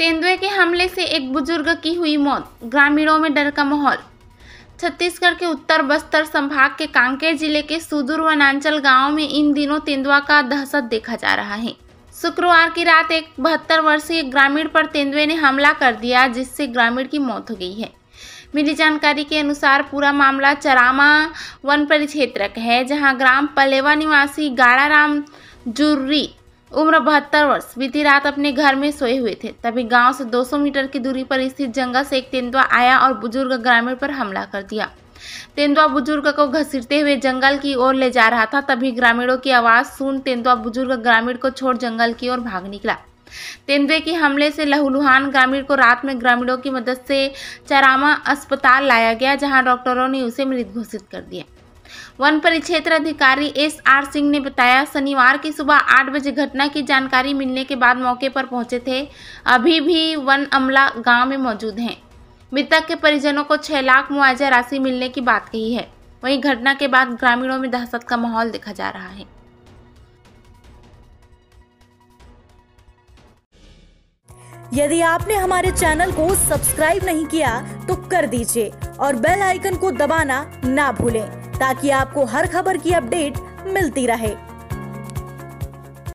तेंदुए के हमले से एक बुज़ुर्ग की हुई मौत, ग्रामीणों में डर का माहौल। छत्तीसगढ़ के उत्तर बस्तर संभाग के कांकेर ज़िले के सुदूर वनांचल गाँव में इन दिनों तेंदुआ का दहशत देखा जा रहा है। शुक्रवार की रात एक बहत्तर वर्षीय ग्रामीण पर तेंदुए ने हमला कर दिया, जिससे ग्रामीण की मौत हो गई है। मिली जानकारी के अनुसार पूरा मामला चरामा वन परिक्षेत्र है, जहाँ ग्राम पलेवा निवासी गाड़ाराम जुर्री उम्र बहत्तर वर्ष। बीती रात अपने घर में सोए हुए थे। तभी गाँव से 200 मीटर की दूरी पर स्थित जंगल से एक तेंदुआ आया और बुज़ुर्ग ग्रामीण पर हमला कर दिया। तेंदुआ बुज़ुर्ग को घसीटते हुए जंगल की ओर ले जा रहा था। तभी ग्रामीणों की आवाज़ सुन तेंदुआ बुज़ुर्ग ग्रामीण को छोड़ जंगल की ओर भाग निकला। तेंदुए के हमले से लहूलुहान ग्रामीण को रात में ग्रामीणों की मदद से चरामा अस्पताल लाया गया, जहाँ डॉक्टरों ने उसे मृत घोषित कर दिया। वन परिक्षेत्र अधिकारी एस आर सिंह ने बताया, शनिवार की सुबह आठ बजे घटना की जानकारी मिलने के बाद मौके पर पहुँचे थे। अभी भी वन अमला गाँव में मौजूद हैं। मृतक के परिजनों को छह लाख मुआवजा राशि मिलने की बात कही है। वहीं घटना के बाद ग्रामीणों में दहशत का माहौल देखा जा रहा है। यदि आपने हमारे चैनल को सब्सक्राइब नहीं किया तो कर दीजिए और बेल आइकन को दबाना ना भूलें। ताकि आपको हर खबर की अपडेट मिलती रहे।